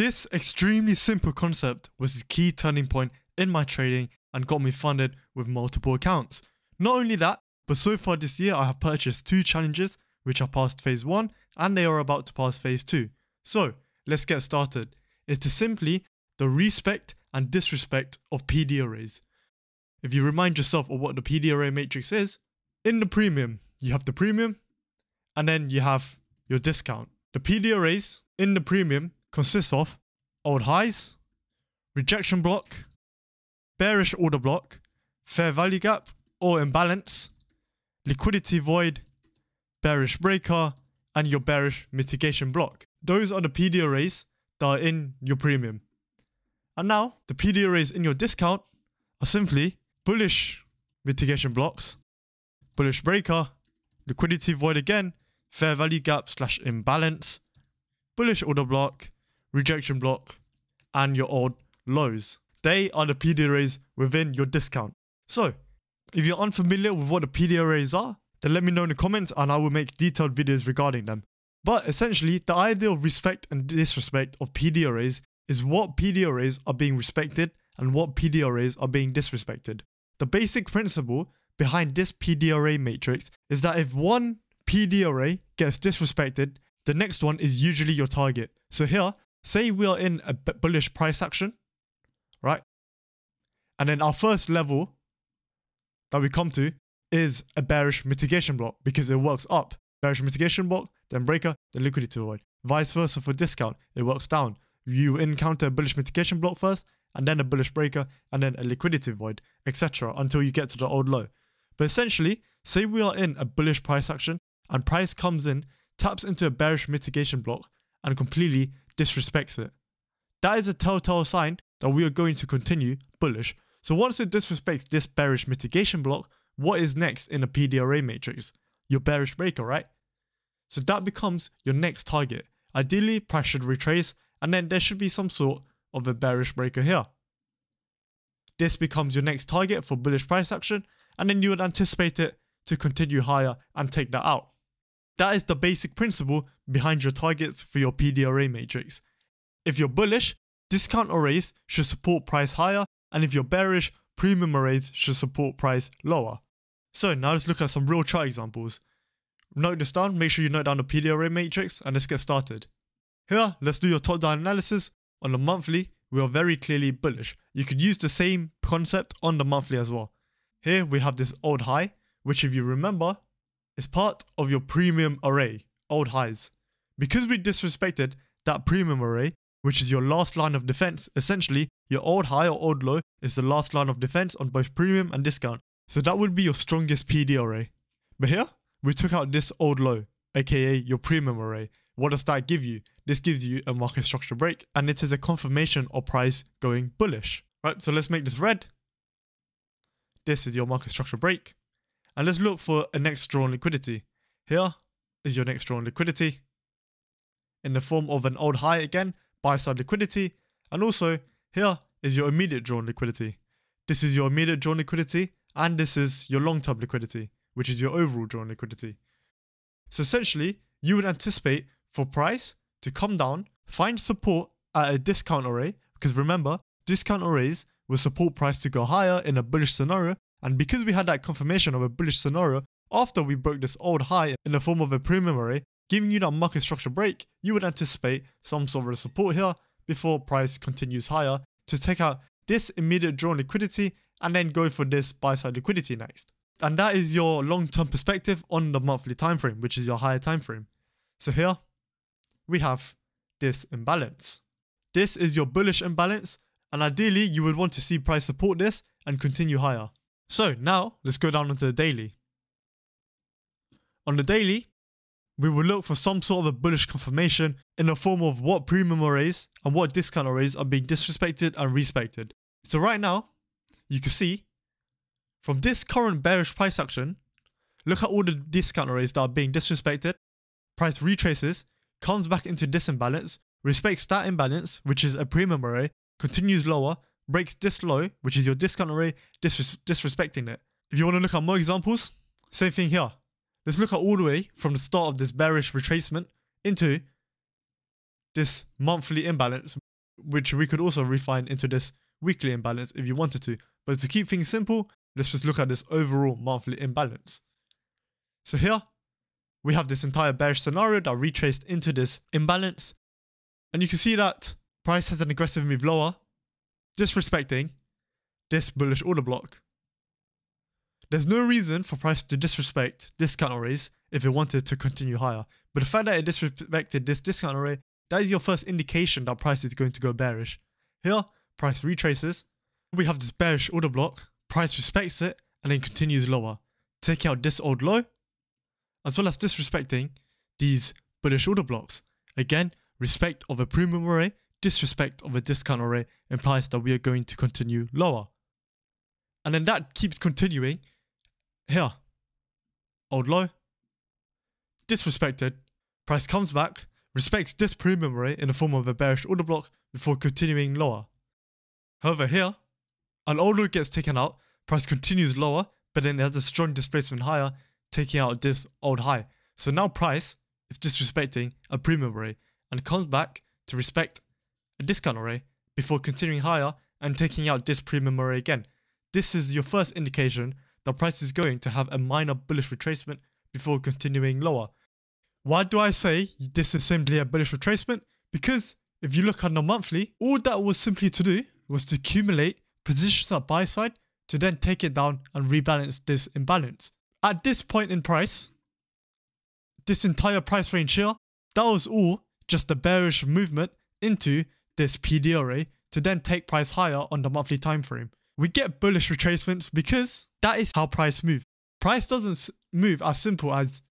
This extremely simple concept was the key turning point in my trading and got me funded with multiple accounts. Not only that, but so far this year I have purchased two challenges which are past phase 1 and they are about to pass phase 2. So, let's get started. It is simply the respect and disrespect of PD arrays. If you remind yourself of what the PD array matrix is, in the premium, you have the premium and then you have your discount. The PD arrays in the premium consists of old highs, rejection block, bearish order block, fair value gap or imbalance, liquidity void, bearish breaker, and your bearish mitigation block. Those are the PD arrays that are in your premium. And now, the PD arrays in your discount are simply bullish mitigation blocks, bullish breaker, liquidity void again, fair value gap slash imbalance, bullish order block, rejection block, and your old lows. They are the PD arrays within your discount. So, if you're unfamiliar with what the PD arrays are, then let me know in the comments and I will make detailed videos regarding them. But essentially, the idea of respect and disrespect of PD arrays is what PD arrays are being respected and what PD arrays are being disrespected. The basic principle behind this PD array matrix is that if one PD array gets disrespected, the next one is usually your target. So here, say we are in a bullish price action, right? And then our first level that we come to is a bearish mitigation block because it works up. Bearish mitigation block, then breaker, then liquidity void. Vice versa for discount, it works down. You encounter a bullish mitigation block first, and then a bullish breaker, and then a liquidity void, etc. until you get to the old low. But essentially, say we are in a bullish price action, and price comes in, taps into a bearish mitigation block, and completely disrespects it. That is a telltale sign that we are going to continue bullish. So once it disrespects this bearish mitigation block, what is next in a PD array matrix? Your bearish breaker, right? So that becomes your next target. Ideally, price should retrace, and then there should be some sort of a bearish breaker here. This becomes your next target for bullish price action, and then you would anticipate it to continue higher and take that out. That is the basic principle behind your targets for your PD array matrix. If you're bullish, discount arrays should support price higher, and if you're bearish, premium arrays should support price lower. So now let's look at some real chart examples. Note this down, make sure you note down the PD array matrix, and let's get started. Here, let's do your top-down analysis. On the monthly, we are very clearly bullish. You could use the same concept on the monthly as well. Here, we have this old high, which if you remember, is part of your premium array, old highs. Because we disrespected that premium array, which is your last line of defense, essentially, your old high or old low is the last line of defense on both premium and discount. So that would be your strongest PD array. But here, we took out this old low, aka your premium array. What does that give you? This gives you a market structure break, and it is a confirmation of price going bullish. Right, so let's make this red. This is your market structure break. And let's look for a next draw on liquidity. Here is your next draw on liquidity in the form of an old high again, buy side liquidity. And also here is your immediate draw on liquidity. This is your immediate draw on liquidity and this is your long-term liquidity, which is your overall draw on liquidity. So essentially, you would anticipate for price to come down, find support at a discount array, because remember, discount arrays will support price to go higher in a bullish scenario and because we had that confirmation of a bullish scenario after we broke this old high in the form of a premium array, giving you that market structure break, you would anticipate some sort of support here before price continues higher to take out this immediate draw on liquidity and then go for this buy side liquidity next. And that is your long-term perspective on the monthly time frame, which is your higher time frame. So here we have this imbalance. This is your bullish imbalance, and ideally you would want to see price support this and continue higher. So now let's go down into the daily. On the daily, we will look for some sort of a bullish confirmation in the form of what premium arrays and what discount arrays are being disrespected and respected. So right now, you can see from this current bearish price action, look at all the discount arrays that are being disrespected, price retraces, comes back into this imbalance, respects that imbalance, which is a premium array, continues lower, breaks this low, which is your discount array, disres disrespecting it. If you want to look at more examples, same thing here. Let's look at all the way from the start of this bearish retracement into this monthly imbalance which we could also refine into this weekly imbalance if you wanted to. But to keep things simple, let's just look at this overall monthly imbalance. So here, we have this entire bearish scenario that retraced into this imbalance. And you can see that price has an aggressive move lower, disrespecting this bullish order block. There's no reason for price to disrespect discount arrays if it wanted to continue higher. But the fact that it disrespected this discount array, that is your first indication that price is going to go bearish. Here, price retraces. We have this bearish order block, price respects it, and then continues lower. Take out this old low, as well as disrespecting these bullish order blocks. Again, respect of a premium array, disrespect of a discount array implies that we are going to continue lower. And then that keeps continuing here. Old low, disrespected, price comes back, respects this premium array in the form of a bearish order block before continuing lower. However here, an old low gets taken out, price continues lower, but then it has a strong displacement higher, taking out this old high. So now price is disrespecting a premium array and comes back to respect a discount array before continuing higher and taking out this premium array again. This is your first indication that price is going to have a minor bullish retracement before continuing lower. Why do I say this is simply a bullish retracement? Because if you look on the monthly, all that was simply to do was to accumulate positions at buy side to then take it down and rebalance this imbalance. At this point in price, this entire price range here, that was all just a bearish movement into this PD array to then take price higher on the monthly time frame. We get bullish retracements because that is how price moves. Price doesn't move as simple as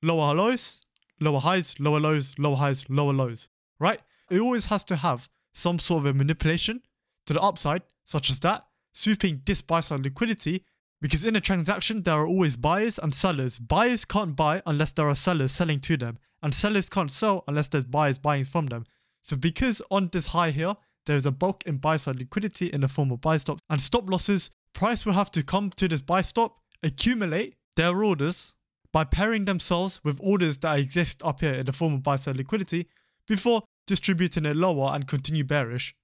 lower lows, lower highs, lower lows, lower highs, lower lows, right? It always has to have some sort of a manipulation to the upside, such as that, sweeping this buy side liquidity, because in a transaction, there are always buyers and sellers. Buyers can't buy unless there are sellers selling to them, and sellers can't sell unless there's buyers buying from them. So because on this high here, there's a bulk in buy side liquidity in the form of buy stops and stop losses, price will have to come to this buy stop, accumulate their orders by pairing themselves with orders that exist up here in the form of buy side liquidity before distributing it lower and continue bearish.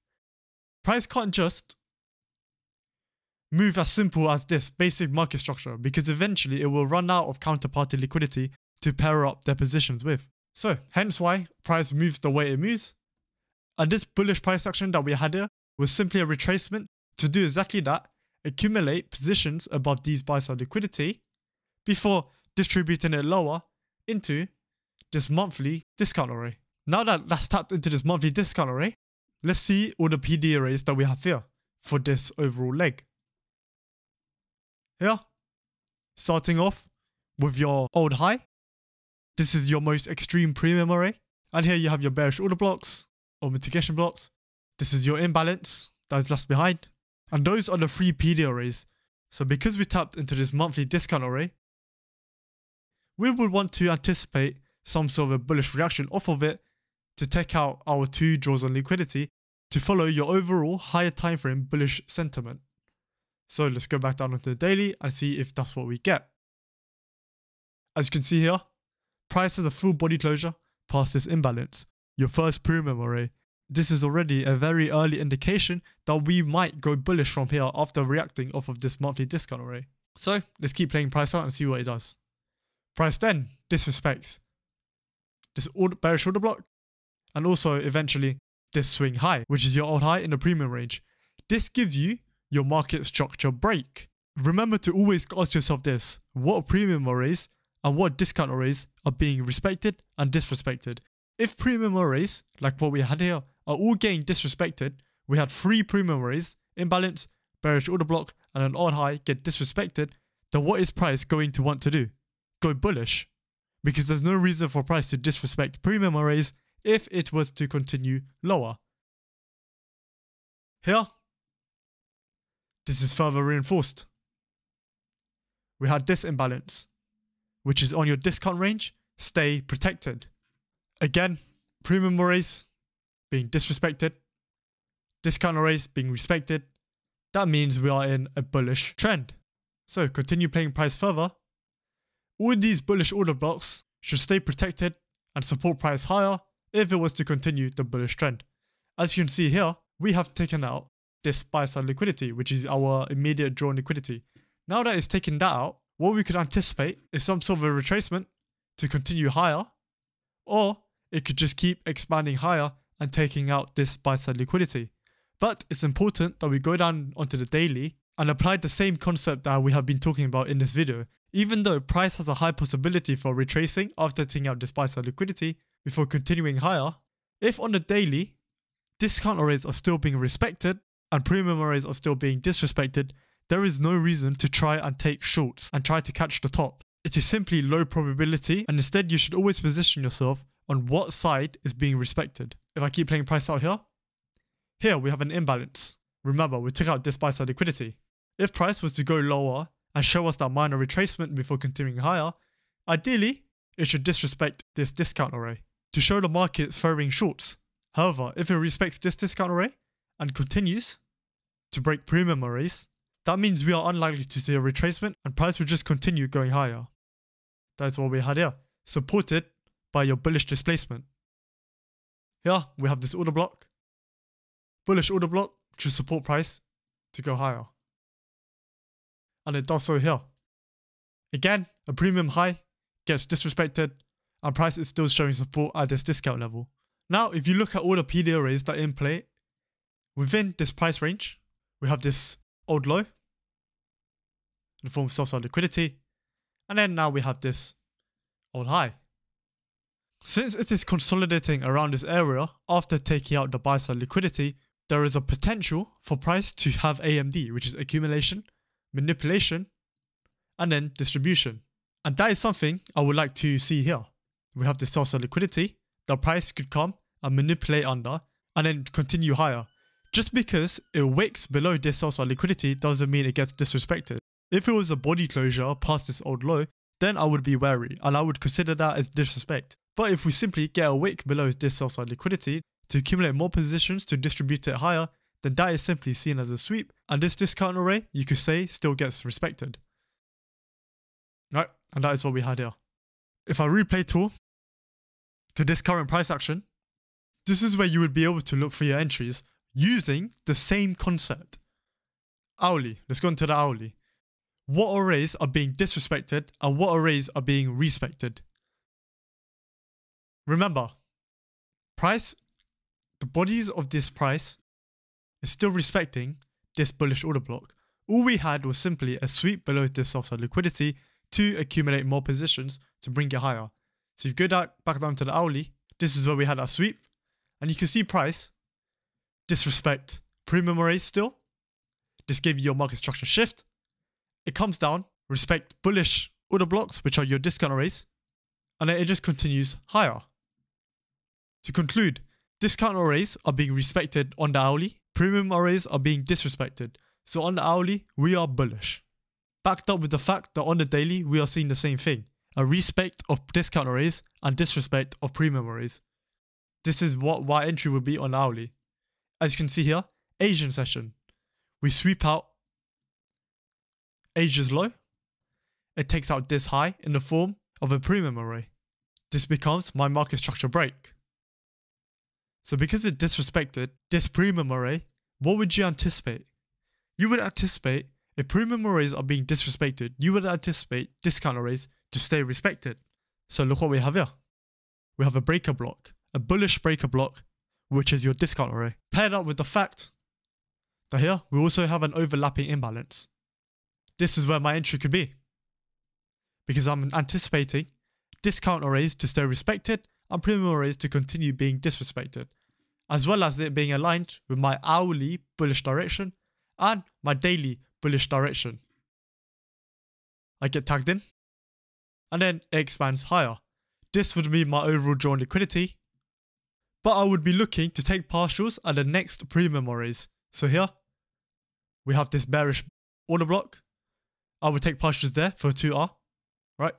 Price can't just move as simple as this basic market structure because eventually it will run out of counterparty liquidity to pair up their positions with. So, hence why price moves the way it moves. And this bullish price action that we had here was simply a retracement to do exactly that, accumulate positions above these buy side liquidity before distributing it lower into this monthly discount array. Now that that's tapped into this monthly discount array, let's see all the PD arrays that we have here for this overall leg. Here, starting off with your old high. This is your most extreme premium array. And here you have your bearish order blocks or mitigation blocks. This is your imbalance that is left behind. And those are the free PD arrays. So because we tapped into this monthly discount array, we would want to anticipate some sort of a bullish reaction off of it to take out our two draws on liquidity to follow your overall higher time frame bullish sentiment. So let's go back down onto the daily and see if that's what we get. As you can see here, price has a full body closure past this imbalance, your first premium array. This is already a very early indication that we might go bullish from here after reacting off of this monthly discount array. So let's keep playing price out and see what it does. Price then disrespects this order, bearish order block and also eventually this swing high, which is your old high in the premium range. This gives you your market structure break. Remember to always ask yourself this, what premium arrays and what discount arrays are being respected and disrespected? If premium arrays, like what we had here, are all getting disrespected, we had three premium arrays, imbalance, bearish order block, and an odd high get disrespected, then what is price going to want to do? Go bullish. Because there's no reason for price to disrespect premium arrays if it was to continue lower. Here, this is further reinforced. We had this imbalance, which is on your discount range, stay protected. Again, premium arrays being disrespected, discount arrays being respected. That means we are in a bullish trend. So continue playing price further. All these bullish order blocks should stay protected and support price higher if it was to continue the bullish trend. As you can see here, we have taken out this buy side liquidity, which is our immediate draw on liquidity. Now that it's taken that out, what we could anticipate is some sort of a retracement to continue higher, or it could just keep expanding higher and taking out this buy side liquidity. But it's important that we go down onto the daily and apply the same concept that we have been talking about in this video. Even though price has a high possibility for retracing after taking out this buy side liquidity before continuing higher, if on the daily, discount arrays are still being respected and premium arrays are still being disrespected, there is no reason to try and take shorts and try to catch the top. It is simply low probability and instead you should always position yourself on what side is being respected. If I keep playing price out here, here we have an imbalance. Remember, we took out this buy side liquidity. If price was to go lower and show us that minor retracement before continuing higher, ideally, it should disrespect this discount array to show the market it's favoring shorts. However, if it respects this discount array and continues to break premium arrays, that means we are unlikely to see a retracement and price will just continue going higher. That is what we had here, supported by your bullish displacement. Here we have this order block. Bullish order block should support price to go higher. And it does so here. Again, a premium high gets disrespected and price is still showing support at this discount level. Now, if you look at all the PD arrays that are in play, within this price range, we have this old low in the form of sell-side liquidity. And then now we have this old high. Since it is consolidating around this area after taking out the buy side liquidity, there is a potential for price to have AMD, which is accumulation, manipulation, and then distribution. And that is something I would like to see here. We have the sell side liquidity, the price could come and manipulate under, and then continue higher. Just because it wicks below this sell side liquidity doesn't mean it gets disrespected. If it was a body closure past this old low, then I would be wary and I would consider that as disrespect. But if we simply get a wick below this sell side liquidity to accumulate more positions to distribute it higher, then that is simply seen as a sweep, and this discount array, you could say, still gets respected. Right, and that is what we had here. If I replay tool to this current price action, this is where you would be able to look for your entries using the same concept. Hourly, let's go into the hourly. What arrays are being disrespected and what arrays are being respected? Remember, price, the bodies of this price is still respecting this bullish order block. All we had was simply a sweep below this sell-side liquidity to accumulate more positions to bring it higher. So if you go back down to the hourly, this is where we had our sweep. And you can see price, disrespect premium arrays still. This gave you your market structure shift. It comes down, respect bullish order blocks, which are your discount arrays. And then it just continues higher. To conclude, discount arrays are being respected on the hourly, premium arrays are being disrespected. So on the hourly, we are bullish. Backed up with the fact that on the daily, we are seeing the same thing. A respect of discount arrays and disrespect of premium arrays. This is what why entry would be on hourly. As you can see here, Asian session. We sweep out Asia's low. It takes out this high in the form of a premium array. This becomes my market structure break. So because it disrespected this premium array, what would you anticipate? You would anticipate if premium arrays are being disrespected, you would anticipate discount arrays to stay respected. So look what we have here. We have a breaker block, a bullish breaker block, which is your discount array. Paired up with the fact that here we also have an overlapping imbalance. This is where my entry could be. Because I'm anticipating discount arrays to stay respected and premium arrays to continue being disrespected as well as it being aligned with my hourly bullish direction and my daily bullish direction. I get tagged in, and then it expands higher. This would be my overall draw on liquidity, but I would be looking to take partials at the next premium arrays. So here, we have this bearish order block. I would take partials there for 2R, right?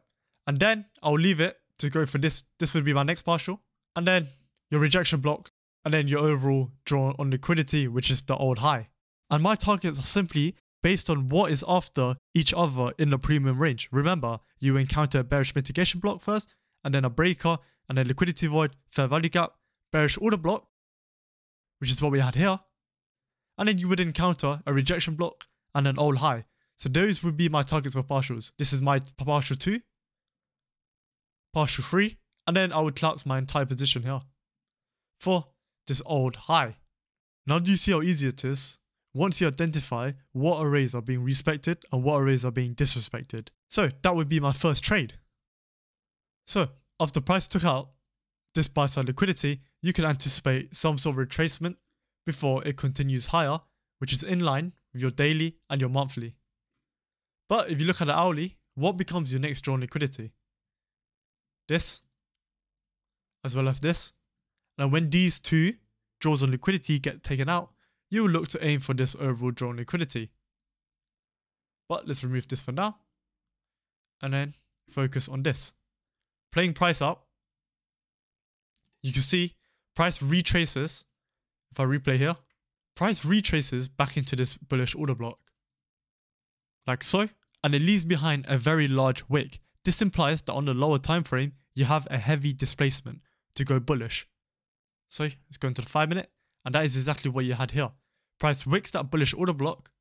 And then I'll leave it to go for this. This would be my next partial. And then your rejection block and then your overall draw on liquidity, which is the old high. And my targets are simply based on what is after each other in the premium range. Remember, you encounter a bearish mitigation block first, and then a breaker, and then liquidity void, fair value gap, bearish order block, which is what we had here. And then you would encounter a rejection block and an old high. So those would be my targets for partials. This is my partial 2, partial 3, and then I would collapse my entire position here for this old high. Now do you see how easy it is? Once you identify what arrays are being respected and what arrays are being disrespected. So that would be my first trade. So after price took out this buy side liquidity, you can anticipate some sort of retracement before it continues higher, which is in line with your daily and your monthly. But if you look at the hourly, what becomes your next draw on liquidity? This, as well as this. Now when these two draws on liquidity get taken out, you will look to aim for this overall draw on liquidity. But let's remove this for now. And then focus on this. Playing price up, you can see price retraces. If I replay here, price retraces back into this bullish order block. Like so, and it leaves behind a very large wick. This implies that on the lower time frame, you have a heavy displacement to go bullish. So let's go into the 5 minute, and that is exactly what you had here. Price wicks that bullish order block,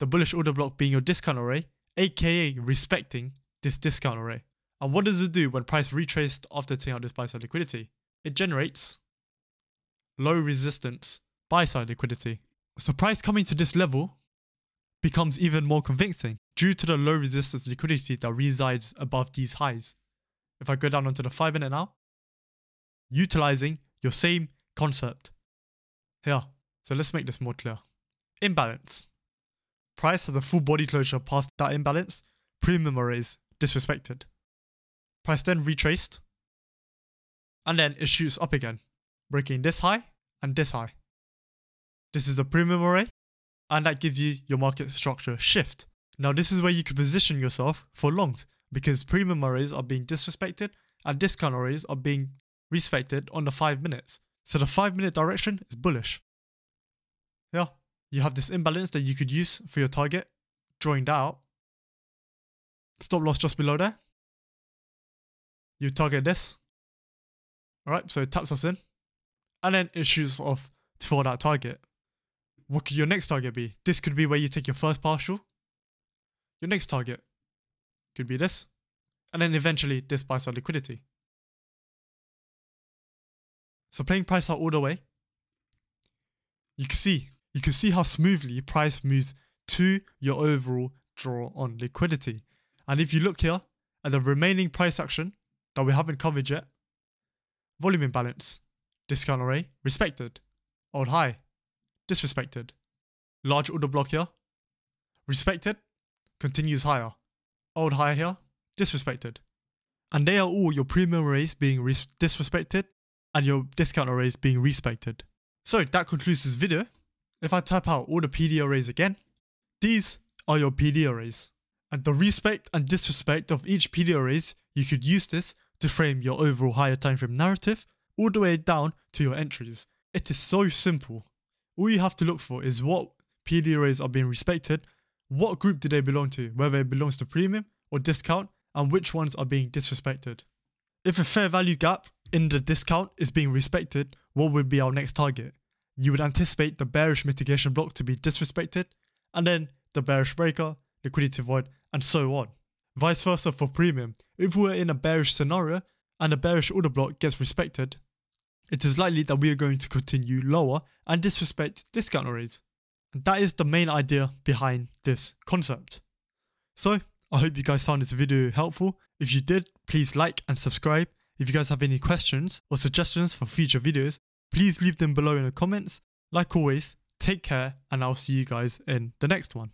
the bullish order block being your discount array, aka respecting this discount array. And what does it do when price retraced after taking out this buy side liquidity? It generates low resistance buy side liquidity. So price coming to this level becomes even more convincing due to the low resistance liquidity that resides above these highs. If I go down onto the 5 minute now, utilizing your same concept. Here, so let's make this more clear. Imbalance. Price has a full body closure past that imbalance, premium arrays disrespected. Price then retraced, and then it shoots up again, breaking this high and this high. This is the premium array, and that gives you your market structure shift. Now this is where you could position yourself for longs, because premium arrays are being disrespected and discount arrays are being respected on the 5 minutes. So the 5 minute direction is bullish. Yeah, you have this imbalance that you could use for your target, drawing that out. Stop loss just below there. You target this. Alright, so it taps us in. And then it shoots off for that target. What could your next target be? This could be where you take your first partial. Your next target could be this. And then eventually this buys side liquidity. So playing price out all the way, you can see, you can see how smoothly price moves to your overall draw on liquidity. And if you look here at the remaining price action that we haven't covered yet, volume imbalance, discount array, respected, old high, disrespected, large order block here, respected, continues higher, old higher here, disrespected. And they are all your premium arrays being disrespected and your discount arrays being respected. So that concludes this video. If I type out all the PD arrays again, these are your PD arrays. And the respect and disrespect of each PD arrays, you could use this to frame your overall higher time frame narrative all the way down to your entries. It is so simple. All you have to look for is what PD arrays are being respected, what group do they belong to, whether it belongs to premium or discount, and which ones are being disrespected. If a fair value gap in the discount is being respected, what would be our next target? You would anticipate the bearish mitigation block to be disrespected, and then the bearish breaker, liquidity void, and so on. Vice versa for premium. If we're in a bearish scenario and a bearish order block gets respected, it is likely that we are going to continue lower and disrespect discount arrays. And that is the main idea behind this concept. So, I hope you guys found this video helpful. If you did, please like and subscribe. If you guys have any questions or suggestions for future videos, please leave them below in the comments. Like always, take care and I'll see you guys in the next one.